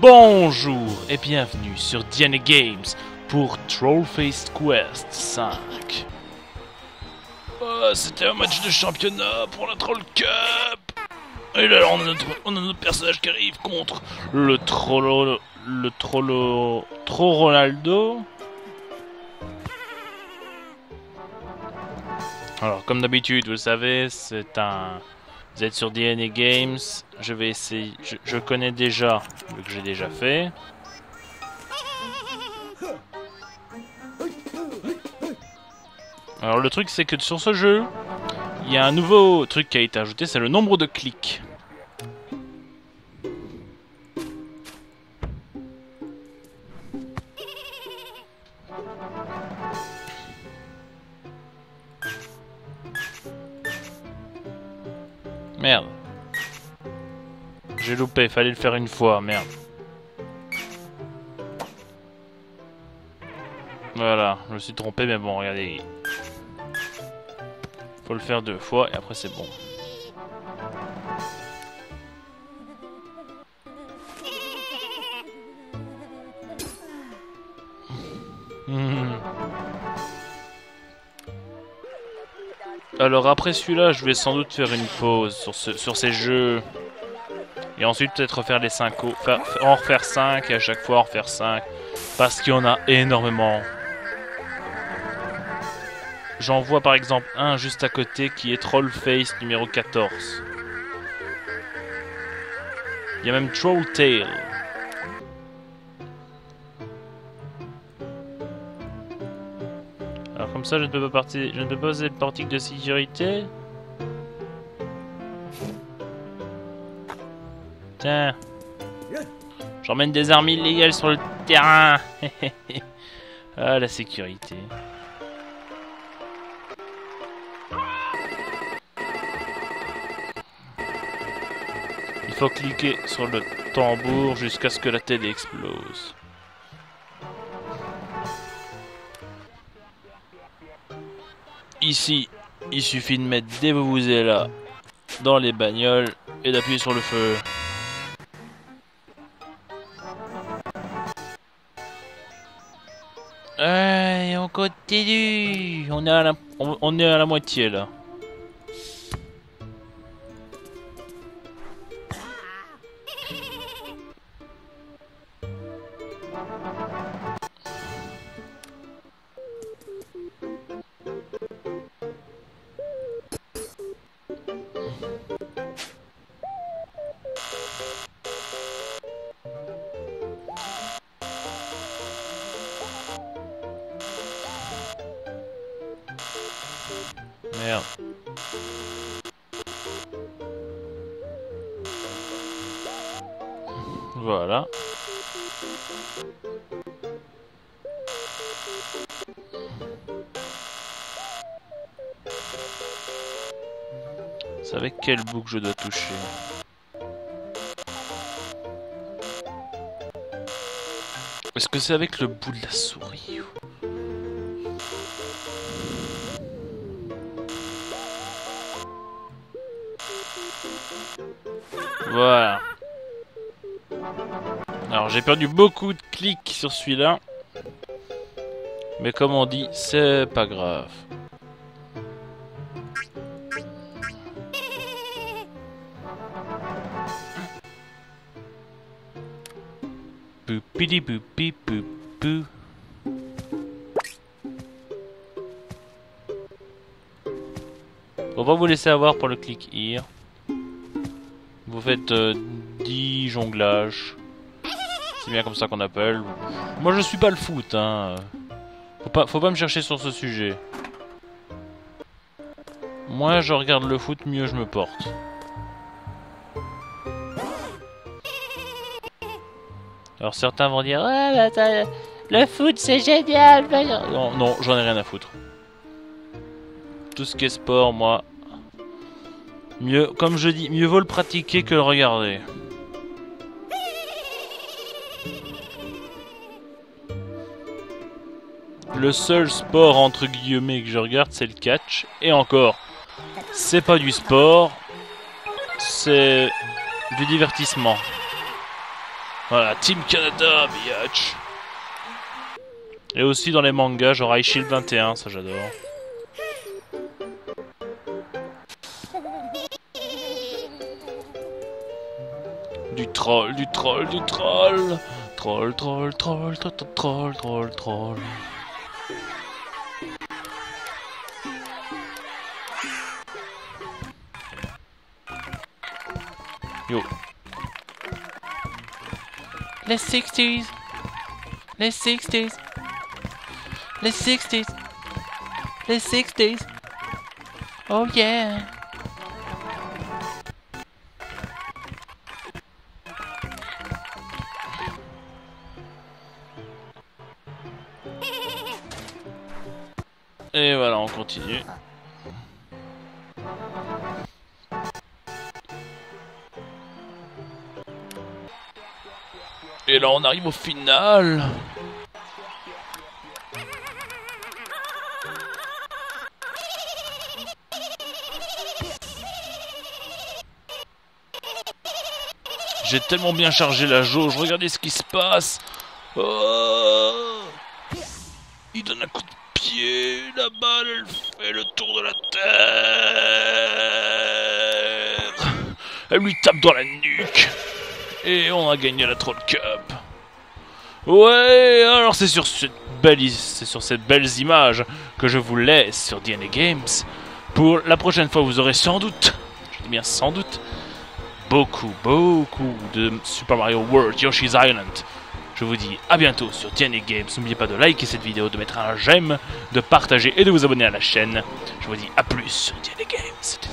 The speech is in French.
Bonjour et bienvenue sur Diana Games pour Trollfaced Quest 5. Oh, C'était un match de championnat pour la Troll Cup Et là, on a notre, personnage qui arrive contre le Trollo... Le Trollo... Tro Ronaldo Alors, comme d'habitude, vous le savez, c'est un... Vous êtes sur DNA Games, je vais essayer... Je, connais déjà, vu que j'ai déjà fait. Alors le truc c'est que sur ce jeu, il y a un nouveau truc qui a été ajouté, c'est le nombre de clics. Merde. J'ai loupé, fallait le faire une fois, merde. Voilà, je me suis trompé, mais bon, regardez. Faut le faire deux fois et après c'est bon. Hmm. Alors après celui-là, je vais sans doute faire une pause sur, ce, sur ces jeux. Et ensuite peut-être refaire les 5 en refaire 5 et à chaque fois en refaire 5. Parce qu'il y en a énormément. J'en vois par exemple un juste à côté qui est Trollface numéro 14. Il y a même Troll je ne peux pas partir. Je ne peux pas portique de sécurité. Tiens. J'emmène des armes illégales sur le terrain. ah la sécurité. Il faut cliquer sur le tambour jusqu'à ce que la télé explose. Ici, il suffit de mettre des là dans les bagnoles et d'appuyer sur le feu. Allez, on continue. On est à la, on est à la moitié là. Merde. Voilà. C'est avec quel bout que je dois toucher Est-ce que c'est avec le bout de la souris Voilà. Alors j'ai perdu beaucoup de clics sur celui-là. Mais comme on dit, c'est pas grave. Boupidi boupi boupou. On va vous laisser avoir pour le clic here. Vous faites euh, 10 jonglages. C'est bien comme ça qu'on appelle. Moi je suis pas le foot, hein. Faut pas, me chercher sur ce sujet. Moi je regarde le foot, mieux je me porte. Alors certains vont dire bah, le foot c'est génial. Non, non, j'en ai rien à foutre. Tout ce qui est sport, moi, mieux, comme je dis, mieux vaut le pratiquer que le regarder. Le seul sport entre guillemets que je regarde, c'est le catch. Et encore, c'est pas du sport, c'est du divertissement. Voilà, Team Canada, biatch. Et aussi dans les mangas, genre High Shield 21, ça j'adore. Du troll, du troll, du troll. Troll, troll, troll, troll, troll, troll, troll. Yo. Les 60s. Les 60s. Les 60s. Les 60s. Oh yeah. Et voilà, on continue. Et là, on arrive au final. J'ai tellement bien chargé la jauge, regardez ce qui se passe. Oh Il donne un coup de la balle elle fait le tour de la terre. Elle lui tape dans la nuque. Et on a gagné la Troll Cup. Ouais, alors c'est sur cette belle, c'est sur cette belles images que je vous laisse sur DNA Games. Pour la prochaine fois, vous aurez sans doute, je dis bien sans doute, beaucoup, beaucoup de Super Mario World Yoshi's Island. Je vous dis à bientôt sur DNA Games. N'oubliez pas de liker cette vidéo, de mettre un j'aime, de partager et de vous abonner à la chaîne. Je vous dis à plus sur DNA Games. C'était